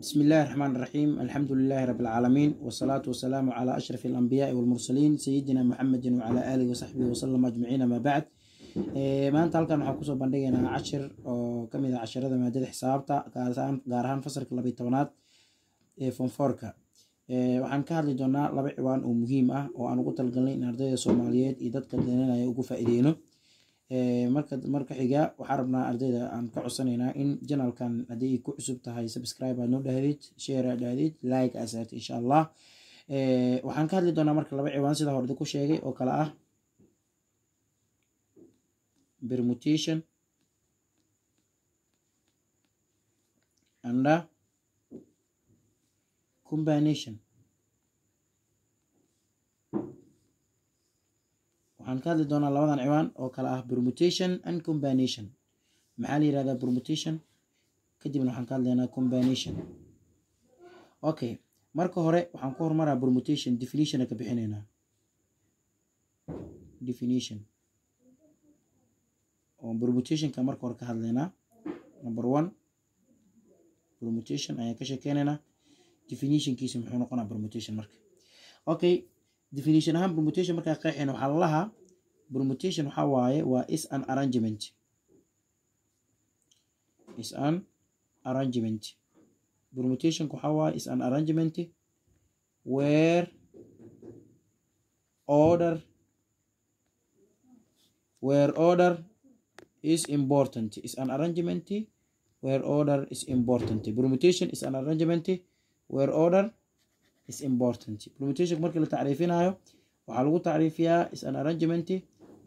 بسم الله الرحمن الرحيم الحمد لله رب العالمين والصلاة والسلام على أشرف الأنبياء والمرسلين سيدنا محمد وعلى آله وصحبه وسلم أجمعين ما بعد maanta halkan waxaan kusoo bandhigaynaa cashir oo kamid ah casharada maadada xisaabta gaar ahaan fasalka labiyi tobanaad ee fonforka waxaan ka hadli doonaa laba ciwaan oo muhiim ah oo aan ugu talgalnay in ardayda soomaaliyeed iyo dadka dananaya ugu faa-iideyno marka xiga waxaan rabnaa ardayda aan ka codsanaynaa in janalkan haddii ku cusub tahay subscribe aad noo dhahdid share aad dhahdid like aad saartid insha allah waxaan ka hadli doonaa marka laba ciwaan sida horde ku sheegay oo kale ah. Permutation. And combination waxaan ka hadli doonaa labadan ciwaan oo kale ah permutation and combination. Maxaa la yihahdaa permutation? Kadibna waxaan ka hadlaynaa combination. Okay marka hore waxaan ku horumaraa permutation definitiona ka bixinaynaa definition. Oo permutationka marka hore ka hadlaynaa number one permutation ayaan ka sheekeynaynaa definitionkiisa muxuu noqonaa permutation marka. Okay definition ahaan permutation markaa qeexayna waxaa lalahaa permutation waxaa waaye waa is an arrangement. Is an arrangement. Permutationka waxaa waaye is an arrangement where order where order is important. Is an arrangement where order is important. Permutation is an arrangement where order is important. Permutation markii la tacriifinayo waxaa lagu tacriifiyaa is an arrangement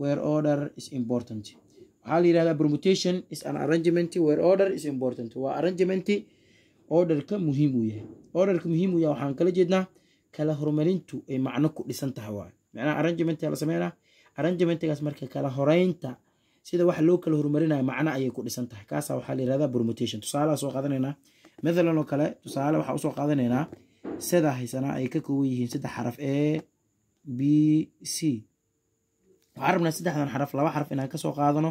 where order is important. Waxaa la yihahdaa permutation is an arrangement where order is important. Waa arrangement orderka muhiim uu yahay. Orderka muhiim uu yahay waxaan kala jeednaa kala horumarintu ay macno ku dhisan tahay waay macnaha arrangement la sameynaa arrangementgaas marka kala horeynta sida waxa loo kala horumarinayo macno ayay ku dhisan tahay. Kaasa waxaa la yihahdaa permutation tusaalaha soo qaadanaynaa mathalan oo kale tusaale waxaa u soo qaadanaynaa sada haysanaa ay ka kooban yihiin saddex xaraf a b c. Waxaan rabnaa saddexdan xaraf laba xaraf inaan ka soo qaadano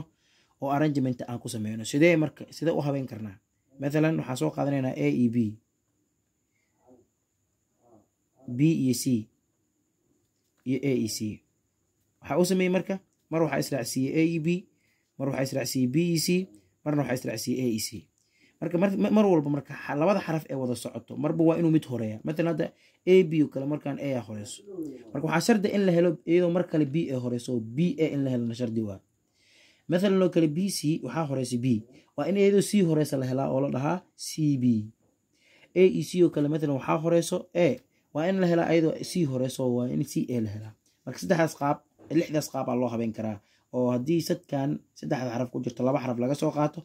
oo arrangement aan ku sameyno sidee marka sidee u habeyn karnaa? Mathalan waxaan soo qaadanaynaa a e b. B iyo c. Iyo a e c. Waxaa u sameeyey marka? Mar waxaa israacsiiyey a e b mar waxaa israacsiiyey b e c marna waxaa israacsiiyey a e c marka mar walba marka labada xaraf ee wada socoto marba waa inuu mid horreeya. Matalan hadda a b oo kale markaan a horeyso. Marka waxaa shardi in la helo iyadoo mar kale b a horeyso b a in la helona shardi waa. Mathalan oo kale b c waxaa horeysa b. Waa in iyadoo c horeysa la helaa oo la dhahaa c b. A e c oo kale matalan waxaa horeyso a. Waa in la helaa iyadoo c horeyso waa in c a la helaa. Marka saddexdaas qaab lixdaas qaab aa loo habeyn karaa. Oo haddii sadkan saddexda xaraf ku jirto laba xaraf laga soo qaato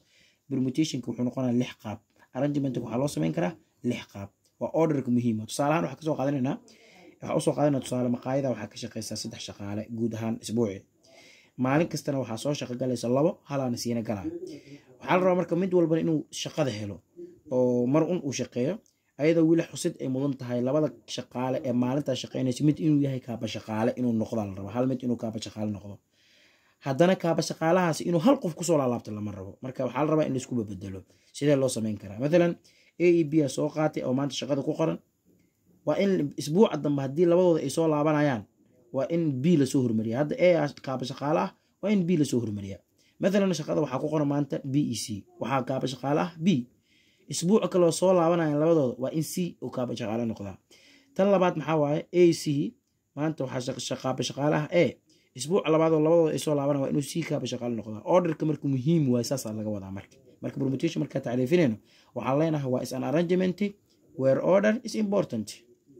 permutationka wuxuu noqonaya lix qaab. Arrangementka waxaa loo sameyn karaa lix qaab. Waa orderka muhiima tusaalahaan waxaa ka soo qaadanaynaa waxaa u soo qaadanaa tusaale maqaayada waxaa ka shaqeysaa saddex shaqaale guud ahaan isbuuci. Maalin kastana waxaa soo shaqo galaysa labo halaana siina galaa waxaa la rabaa marka mid walbana inuu shaqada helo oo mar un uu shaqeeyo ayadoo weli xusid ay mudan tahay labada shaqaale ee maalintaa shaqeynaysa mid inuu yahay kaaba shaqaale inuu noqdaa la rabo hal mid inuu kaaba shaqaale noqdo haddana kaaba shaqaalahaasi inuu hal qof ku soo laalaabto lama rabo. Marka waxaa la rabaa in la isku babedelo sidee loo sameyn karaa? Mathalan a e b a soo qaatay oo maanta shaqada ku qoran. Waa in isbuuca dambe haddii labadooda ay soo laabanayaan waa in b la soo hormariya hadda a kaaba shaqaale ah waa in b la soo hormariya mathalan shaqada waxaa ku qoran maanta b e c. Waxaa kaaba shaqaale ah b. Isbuuca kaleo soo laabanayaan labadooda waa in c uu kaaba shaqaale noqdaa. Tan labaad maxaa waaye? A c. Maanta waxaa kaaba shaqaale ah a isbuuca labaadoo labadooda ay soo laabana waa inuu sii kaaba shaqaale noqdaa orderka marka muhiim waay saasaa laga wadaa marka. Marka permutation markaa tacriifinayno waxaan leenahay waa is an arrangement where order is important.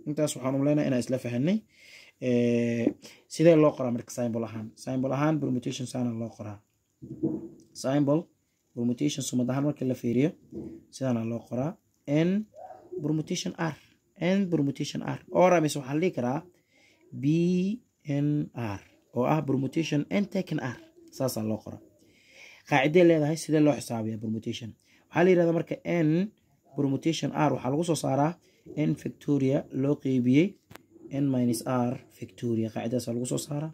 Intaas waxaan leenahay inaan isla fahanay. Sidee loo qoraa marka symbol ahaan? Symbol ahaan permutation saana loo qoraa. Symbol permutation sumad ahaan marka la fiiriyo sidaana loo qoraa. N permutation r n permutation r. Ora mise waxaa dhihi karaa b n r oo ah permutation n r saasaa loo qora qaacidee leedahay sidee loo xisaabiya permutation? Waxaa la yihahdaa marka n permutation r waxaa lagu soo saaraa n victoria loo qeybiyey n minus r victoria qaacidadaasa lagu soo saaraa.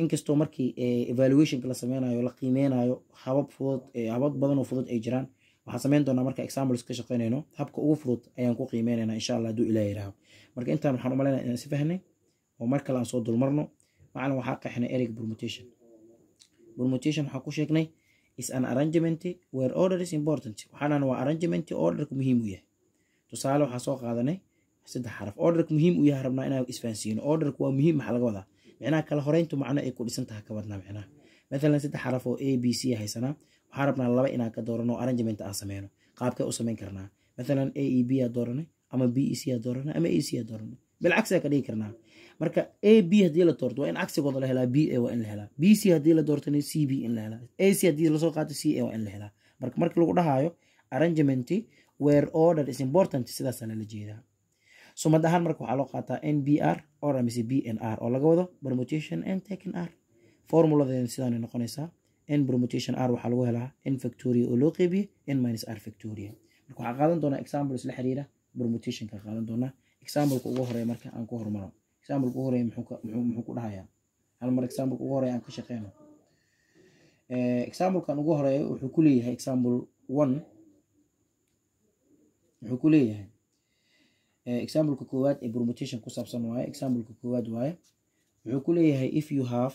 Inkastoo markii evaluationka la sameynayo la qiimeynayo habab fudud habab badan fudud ay jiraan waxaan samayn doonaa marka examples ka shaqeynayno habka ugu fudud ayaan ku qiimeynaynaa insha allah hadduu ilaah yihaaho marka intaan waxaan u inaan si fahnay oo mar kale aan soo dulmarno macalin waxaa qeexnay ereyga permutation. Permutation waxaan ku sheegnay is an arrangement where order is important. Waxaanan waa arrangement orderka muhiim u yahay. Tusaale waxaa soo qaadanay saddex xaraf. Orderka muhiim u yahay rabnaa inaan isfahansiino orderka waa muhiim maxaa laga wadaa. Micnaha kala horeyntu macno ay ku dhisan tahay ka badnaa micnaha mathalan saddex xaraf oo a b c haysanaa waxaa rabnaa laba inaan ka doorano arrangement aan sameyno qaabkee u samayn karnaa? Mathalan a e b aa dooranay ama b e c aa dooranay ama a c aa dooranay bilcagsi ka dhigi karnaa marka a b haddii la doorto waa in cagsigooda la helaa b a waa in la helaa b c haddii la doortana c b in la helaa a c haddii la soo qaato c a waa in la helaa marka markii lagu dhahaayo arrangement where order is important sidaasaa lala jeedaa sumad ahaan marka waxaa loo qaataa n b r or mise b n r. oo laga wado permutation n taken r. Formuladeeda sidaanay noqonaysaa n permutation r waxaa lagu helaa n factoria oo loo qeybiye n minus r factoria marka waxaa qaadan doonaa example isla xiriira permutationka qaadan doonaa exampleka ugu horreeya marka aan ku hormaro. Exampleka ugu horreeya muxuu ku dhahayaa hal mar exampleka ugu horreeya aan ka shaqeyno. Examplekan ugu horreeya wuxuu ku leeyahay example one. Wuxuu ku leeyahay. Exampleka koowaad ee permutation ku saabsan waaye exampleka koowaad waaye wuxuu ku leeyahay if you have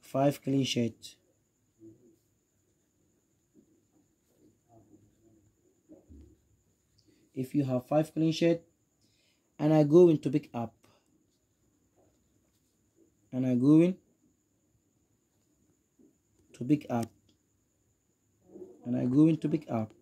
five clean sheet if you have five clean sheet and are going to pick up. And I go in to pick up. And are going to pick up